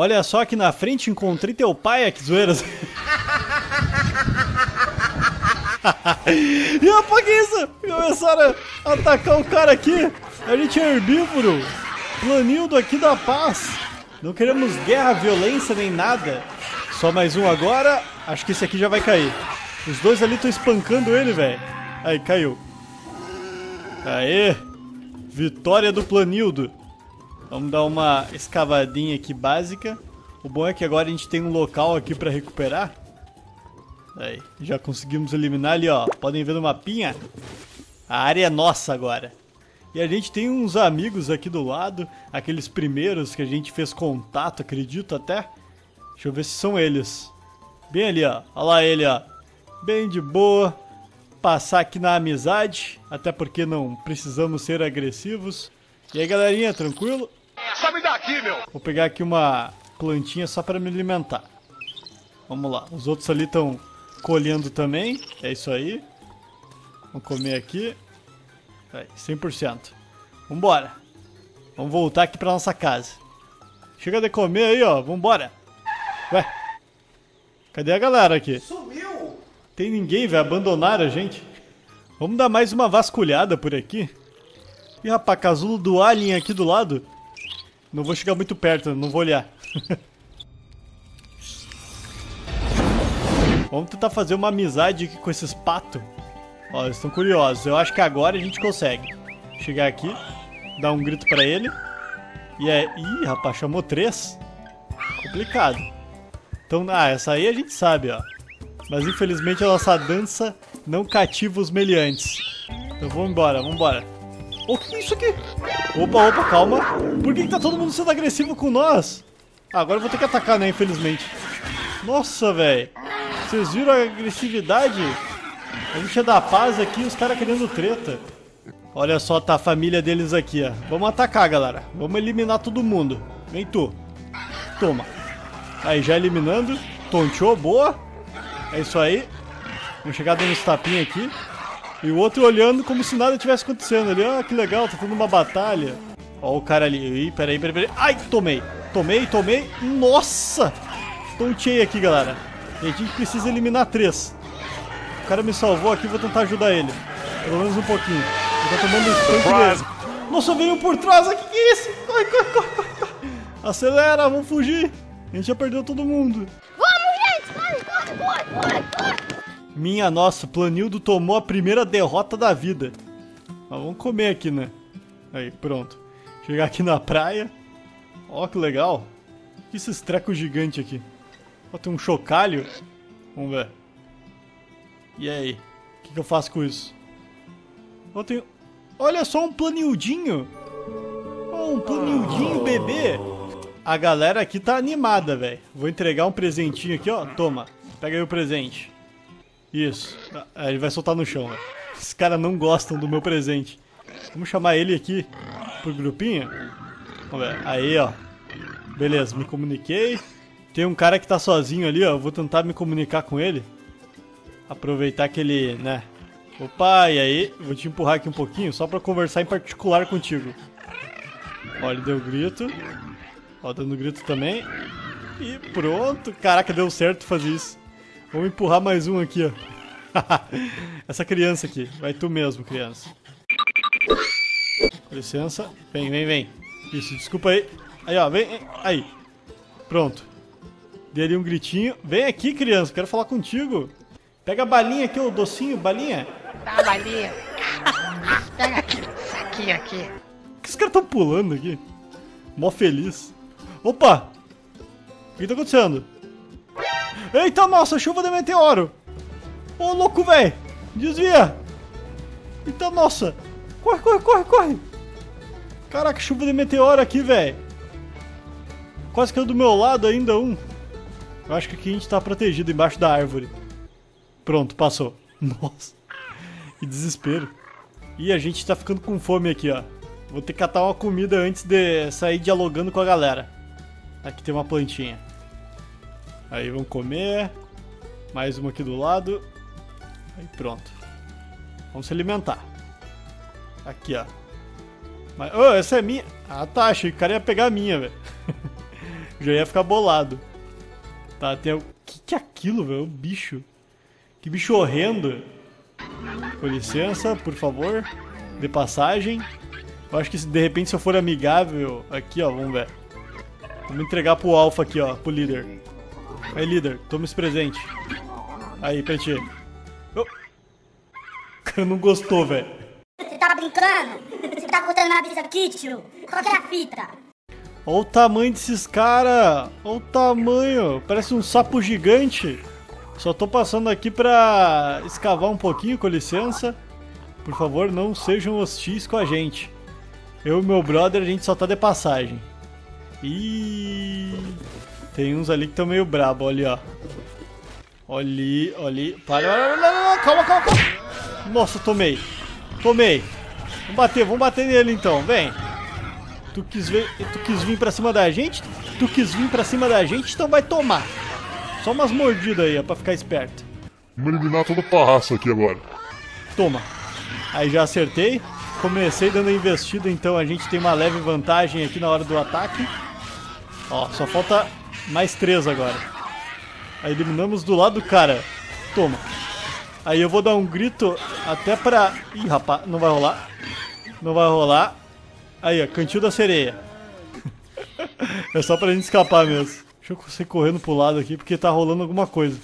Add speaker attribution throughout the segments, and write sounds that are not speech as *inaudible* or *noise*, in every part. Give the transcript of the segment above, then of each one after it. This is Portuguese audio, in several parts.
Speaker 1: Olha só aqui na frente encontrei teu pai, que zoeiras. *laughs* e rapaz, que isso? Começaram a atacar o cara aqui. A gente é herbívoro. Planildo aqui da paz. Não queremos guerra, violência nem nada. Só mais um agora. Acho que esse aqui já vai cair. Os dois ali estão espancando ele, velho. Aí, caiu. Aê! Vitória do Planildo. Vamos dar uma escavadinha aqui básica. O bom é que agora a gente tem um local aqui para recuperar. Aí, já conseguimos eliminar ali, ó. Podem ver no mapinha. A área é nossa agora. E a gente tem uns amigos aqui do lado, aqueles primeiros que a gente fez contato, acredito até. Deixa eu ver se são eles. Bem ali, ó. Olha lá ele, ó. Bem de boa. Passar aqui na amizade, até porque não precisamos ser agressivos. E aí, galerinha, tranquilo?
Speaker 2: Daqui, meu!
Speaker 1: Vou pegar aqui uma plantinha só para me alimentar. Vamos lá. Os outros ali estão colhendo também. É isso aí. Vamos comer aqui. Aí, 100%. Vambora. Vamos voltar aqui pra nossa casa. Chega de comer aí, ó. Vambora. Ué. Cadê a galera aqui?
Speaker 2: Sumiu!
Speaker 1: Tem ninguém, velho. Abandonaram a gente. Vamos dar mais uma vasculhada por aqui. Ih, rapaz, casulo do alien aqui do lado. Não vou chegar muito perto, não vou olhar. Vamos tentar fazer uma amizade aqui com esses patos. Ó, eles estão curiosos. Eu acho que agora a gente consegue. Chegar aqui, dar um grito pra ele. E é... Ih, rapaz, chamou três. Complicado. Então, ah, essa aí a gente sabe, ó. Mas infelizmente a nossa dança não cativa os meliantes. Então vamos embora, vamos embora. O que é isso aqui? Opa, opa, calma. Por que, que tá todo mundo sendo agressivo com nós? Ah, agora eu vou ter que atacar, né, infelizmente. Nossa, velho. Vocês viram a agressividade? A gente é da paz aqui os caras querendo treta. Olha só, tá a família deles aqui, ó. Vamos atacar, galera. Vamos eliminar todo mundo. Vem tu. Toma. Aí, já eliminando. Tonteou, boa. É isso aí. Vamos chegar dando uns tapinhos aqui. E o outro olhando como se nada tivesse acontecendo ali. Ah, que legal, tá tendo uma batalha. Ó o cara ali. Ih, peraí, peraí, peraí. Ai, tomei. Tomei, tomei. Nossa! Tonteei aqui, galera. E a gente precisa eliminar três. O cara me salvou aqui, vou tentar ajudar ele. Pelo menos um pouquinho. Ele tá tomando um espanque dele. Nossa, veio um por trás aqui. Que é isso? Corre, corre, corre. Acelera, vamos fugir. A gente já perdeu todo mundo.
Speaker 3: Vamos, gente! Corre, corre, corre, corre, corre!
Speaker 1: Minha nossa, Planildo tomou a primeira derrota da vida. Mas vamos comer aqui, né? Aí, pronto. Chegar aqui na praia. Ó, que legal. Que esses trecos gigantes aqui. Ó, tem um chocalho. Vamos ver. E aí? O que, que eu faço com isso? Ó, tem... Olha só um planildinho. Ó, um planildinho bebê. A galera aqui tá animada, velho. Vou entregar um presentinho aqui, ó. Toma. Pega aí o presente. Isso. Ah, ele vai soltar no chão. Esses caras não gostam do meu presente. Vamos chamar ele aqui pro grupinho. Aí, ó. Beleza, me comuniquei. Tem um cara que tá sozinho ali, ó. Vou tentar me comunicar com ele. Aproveitar que ele, né? Opa, e aí? Vou te empurrar aqui um pouquinho só pra conversar em particular contigo. Ó, ele deu grito. Ó, dando grito também. E pronto. Caraca, deu certo fazer isso. Vamos empurrar mais um aqui, ó. *laughs* Essa criança aqui. Vai tu mesmo, criança. Com licença. Vem, vem, vem. Isso, desculpa aí. Aí, ó, vem. Aí. Pronto. Dei ali um gritinho. Vem aqui, criança. Quero falar contigo. Pega a balinha aqui, o docinho, balinha.
Speaker 3: A balinha. Pega aqui, saquinho aqui.
Speaker 1: Por que os caras tão pulando aqui? Mó feliz. Opa! O que tá acontecendo? Eita, nossa, chuva de meteoro! Ô, louco, velho! Desvia! Eita, nossa! Corre, corre, corre, corre! Caraca, chuva de meteoro aqui, velho! Quase caiu do meu lado ainda um. Eu acho que aqui a gente tá protegido embaixo da árvore. Pronto, passou. *laughs* Nossa. Que desespero. E a gente tá ficando com fome aqui, ó. Vou ter que catar uma comida antes de sair dialogando com a galera. Aqui tem uma plantinha. Aí vamos comer. Mais uma aqui do lado. Aí pronto. Vamos se alimentar. Aqui, ó. Mas, oh, essa é minha. Ah, tá. Achei que o cara ia pegar a minha, velho. *laughs* Já ia ficar bolado. Tá, tem... O que que é aquilo, velho? Um bicho. Que bicho horrendo. Com licença, por favor. De passagem. Eu acho que de repente se eu for amigável... Aqui, ó, vamos ver. Vamos entregar pro Alpha aqui, ó, pro líder. Aí, líder, toma esse presente. Aí, pra ti. Oh. O cara não gostou, velho.
Speaker 3: Você tá brincando? Você tá contando na brisa aqui, tio? Qual que é a fita?
Speaker 1: Olha o tamanho desses caras. Olha o tamanho. Parece um sapo gigante. Só tô passando aqui pra escavar um pouquinho, com licença. Por favor, não sejam hostis com a gente. Eu e meu brother, a gente só tá de passagem. E tem uns ali que estão meio brabo, olha, ó. Olha, olha. Para, calma, calma, calma. Nossa, tomei. Tomei. Vamos bater, vamos bater nele então, vem. Tu quis, ver, tu quis vir pra cima da gente? Tu quis vir pra cima da gente, então vai tomar. Só umas mordidas aí, ó, pra ficar esperto.
Speaker 2: Vamos eliminar todo o parraço aqui agora.
Speaker 1: Toma. Aí já acertei. Comecei dando a investida, então a gente tem uma leve vantagem aqui na hora do ataque. Ó, só falta mais três agora. Aí eliminamos do lado do cara. Toma. Aí eu vou dar um grito até pra... Ih, rapaz, não vai rolar. Não vai rolar. Aí, ó, cantil da sereia. *laughs* é só pra gente escapar mesmo. Deixa eu sair correndo pro lado aqui, porque tá rolando alguma coisa.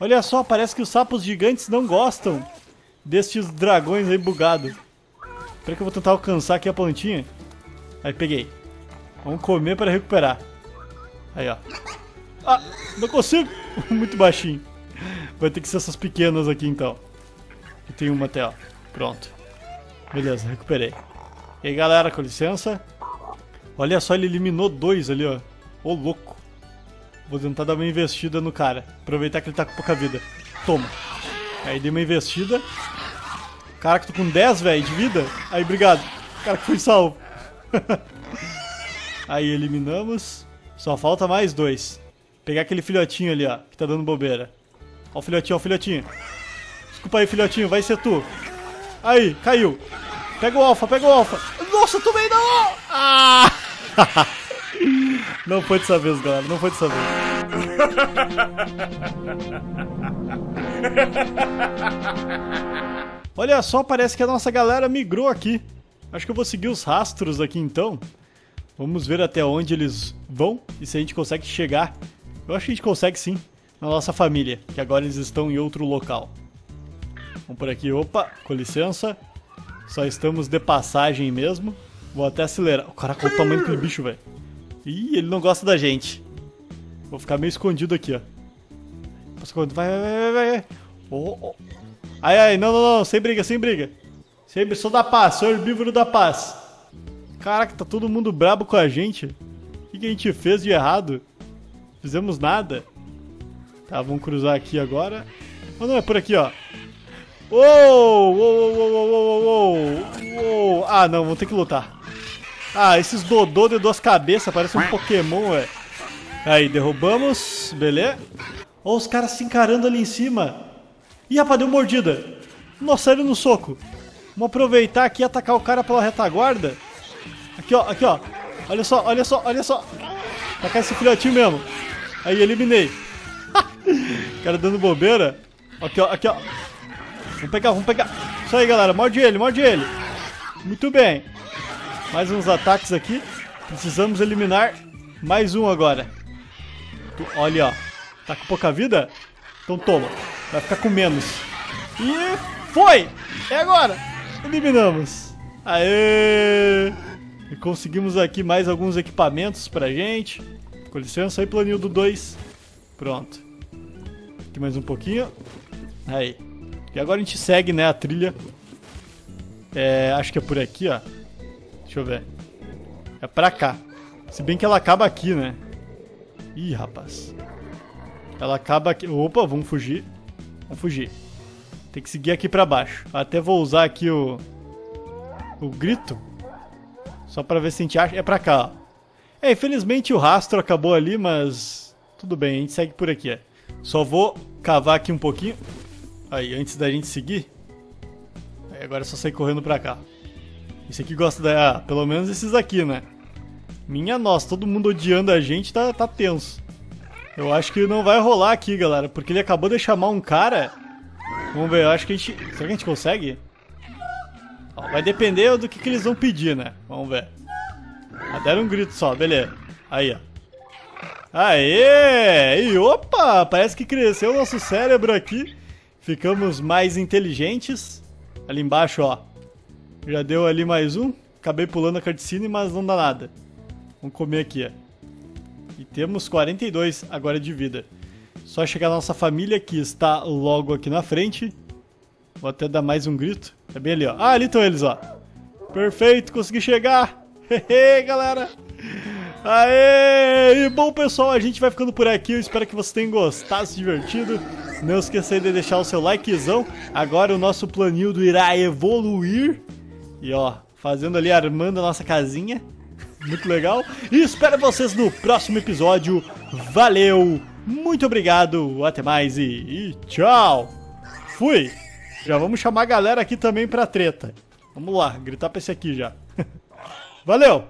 Speaker 1: Olha só, parece que os sapos gigantes não gostam destes dragões aí bugados. Espera que eu vou tentar alcançar aqui a plantinha. Aí, peguei. Vamos comer para recuperar. Aí, ó. Ah, não consigo. *laughs* Muito baixinho. Vai ter que ser essas pequenas aqui, então. Aqui tem uma até, ó. Pronto. Beleza, recuperei. E aí, galera, com licença. Olha só, ele eliminou dois ali, ó. Ô, louco. Vou tentar dar uma investida no cara. Aproveitar que ele tá com pouca vida. Toma. Aí dei uma investida. Caraca, tô com 10, velho, de vida. Aí, obrigado. Cara que foi salvo. *laughs* Aí eliminamos. Só falta mais dois. Pegar aquele filhotinho ali, ó, que tá dando bobeira. Ó o filhotinho, ó o filhotinho. Desculpa aí, filhotinho, vai ser tu. Aí, caiu. Pega o alfa, pega o alfa. Nossa, tomei não! Ah! *laughs* não foi dessa vez, galera, não foi dessa vez. *laughs* Olha só, parece que a nossa galera migrou aqui. Acho que eu vou seguir os rastros aqui então. Vamos ver até onde eles vão e se a gente consegue chegar. Eu acho que a gente consegue sim, na nossa família, que agora eles estão em outro local. Vamos por aqui, opa, com licença. Só estamos de passagem mesmo. Vou até acelerar. Caraca, olha o tamanho daquele bicho, velho. Ih, ele não gosta da gente. Vou ficar meio escondido aqui, ó. Vai, vai, vai, vai. Oh, oh. Ai, ai, não, não, não, sem briga, sem briga. Sempre sou da paz, sou herbívoro da paz. Caraca, tá todo mundo brabo com a gente. O que, a gente fez de errado? Fizemos nada. Tá, vamos cruzar aqui agora. Oh, não, é por aqui, ó. Uou, uou, uou, uou, uou, uou, uou. Ah, não, vamos ter que lutar. Ah, esses Dodô de duas cabeças, parece um Pokémon, ué. Aí, derrubamos, beleza. Ó os caras se encarando ali em cima. Ih, rapaz, deu mordida. Nossa, ele no soco. Vamos aproveitar aqui e atacar o cara pela retaguarda. Aqui, ó, aqui, ó. Olha só, olha só, olha só. Tacar esse filhotinho mesmo. Aí, eliminei. *laughs* cara dando bobeira. Aqui, ó, aqui, ó. Vamos pegar, vamos pegar. Isso aí, galera. Morde ele, morde ele. Muito bem. Mais uns ataques aqui. Precisamos eliminar mais um agora. Olha, ó. Tá com pouca vida? Então toma. Vai ficar com menos. E foi! É agora! Eliminamos. Aê! E conseguimos aqui mais alguns equipamentos pra gente. Com licença aí, Planildo 2. Pronto. Aqui mais um pouquinho. Aí. E agora a gente segue, né, a trilha. É, acho que é por aqui, ó. Deixa eu ver. É pra cá. Se bem que ela acaba aqui, né? Ih, rapaz. Ela acaba aqui. Opa, vamos fugir. Vamos fugir. Tem que seguir aqui pra baixo. Até vou usar aqui o... O grito. Só pra ver se a gente acha. É pra cá, ó. É, infelizmente o rastro acabou ali, mas... Tudo bem, a gente segue por aqui, é. Só vou cavar aqui um pouquinho. Aí, antes da gente seguir. Aí, agora é só sair correndo pra cá. Esse aqui gosta da... Ah, pelo menos esses aqui, né? Minha nossa, todo mundo odiando a gente tá, tá tenso. Eu acho que não vai rolar aqui, galera, porque ele acabou de chamar um cara. Vamos ver, eu acho que a gente... Será que a gente consegue? Vai depender do que, que eles vão pedir, né? Vamos ver. Ah, deram um grito só, beleza. Aí, ó. Aê! E opa! Parece que cresceu o nosso cérebro aqui. Ficamos mais inteligentes. Ali embaixo, ó. Já deu ali mais um. Acabei pulando a cutscene, mas não dá nada. Vamos comer aqui, ó. E temos 42 agora de vida. Só chegar a nossa família que está logo aqui na frente. Vou até dar mais um grito. É bem ali, ó. Ah, ali estão eles, ó. Perfeito, consegui chegar. *laughs* Hehe, galera. Aê! E bom, pessoal, a gente vai ficando por aqui. Eu espero que vocês tenham gostado, se divertido. Não esqueça de deixar o seu likezão. Agora o nosso planildo irá evoluir. E ó, fazendo ali, armando a nossa casinha. Muito legal. E espero vocês no próximo episódio. Valeu, muito obrigado, até mais e, e tchau. Fui. Já vamos chamar a galera aqui também pra treta. Vamos lá, gritar pra esse aqui já. *laughs* Valeu!